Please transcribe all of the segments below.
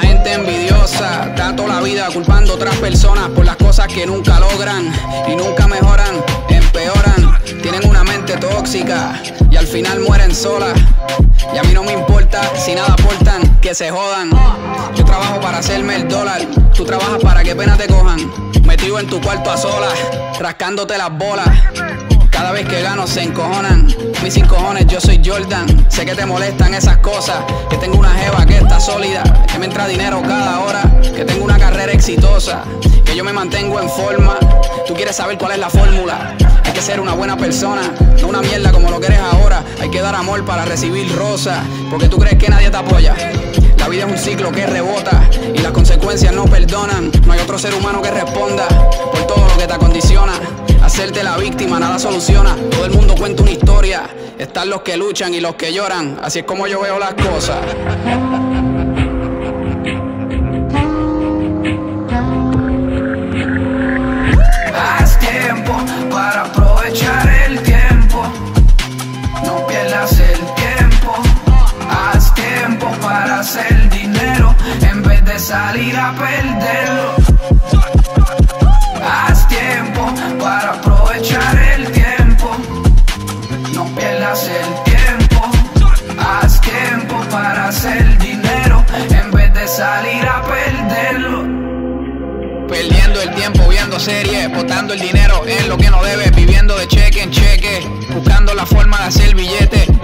gente envidiosa está toda la vida culpando a otras personas por las cosas que nunca logran y nunca mejoran, empeoran. Tienen una mente tóxica y al final mueren solas. Y a mí no me importa si nada aportan, que se jodan. Yo trabajo para hacerme el dólar, tú trabajas para que pena te cojan. Metido en tu cuarto a solas, rascándote las bolas. Cada vez que gano se encojonan. Mis cinco yo soy Jordan. Sé que te molestan esas cosas. Que tengo una jeva que está sólida. Que me entra dinero cada hora. Que tengo una carrera exitosa. Que yo me mantengo en forma. Tú quieres saber cuál es la fórmula. Hay que ser una buena persona. No una mierda como lo que eres ahora. Hay que dar amor para recibir rosas. Porque tú crees que nadie te apoya. La vida es un ciclo que rebota y las consecuencias no perdonan. No hay otro ser humano que responda por todo lo que te acondiciona. Hacerte la víctima nada soluciona. Todo el mundo cuenta una historia. Están los que luchan y los que lloran. Así es como yo veo las cosas. Haz tiempo para aprovechar el tiempo. No pierdas el tiempo. Haz tiempo para hacer dinero en vez de salir a perderlo. El tiempo. Haz tiempo para hacer dinero en vez de salir a perderlo. Perdiendo el tiempo viendo series, botando el dinero en lo que no debe, viviendo de cheque en cheque, buscando la forma de hacer billete.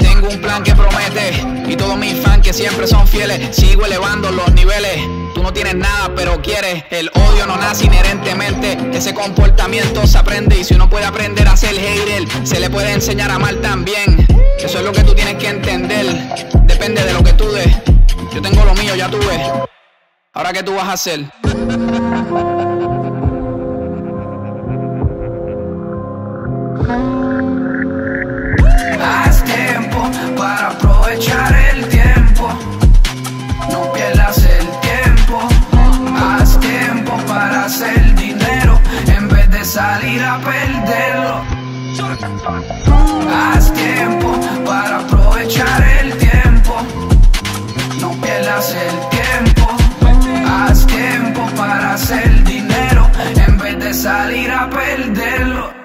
Siempre son fieles, sigo elevando los niveles. Tú no tienes nada, pero quieres. El odio no nace inherentemente. Ese comportamiento se aprende. Y si uno puede aprender a ser hater, se le puede enseñar a amar también. Eso es lo que tú tienes que entender. Depende de lo que tú des. Yo tengo lo mío, ya tú ves. Ahora, ¿qué tú vas a hacer? Haz tiempo para aprovechar el tiempo. Salir a perderlo. Haz tiempo para aprovechar el tiempo. No pierdas el tiempo. Haz tiempo para hacer dinero en vez de salir a perderlo.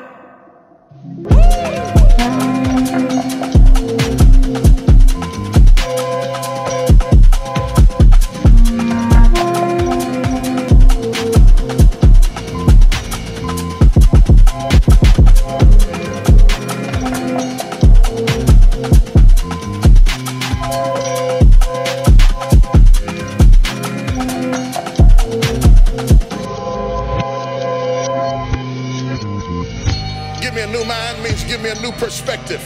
Give me a new mind means give me a new perspective.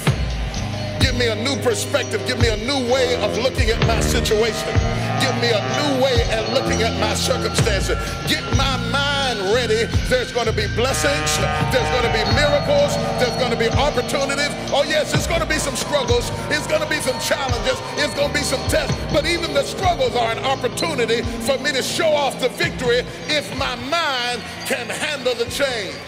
Give me a new perspective. Give me a new way of looking at my situation. Give me a new way at looking at my circumstances. Get my mind ready. There's going to be blessings. There's going to be miracles. There's going to be opportunities. Oh, yes, it's going to be some struggles. It's going to be some challenges. It's going to be some tests. But even the struggles are an opportunity for me to show off the victory if my mind can handle the change.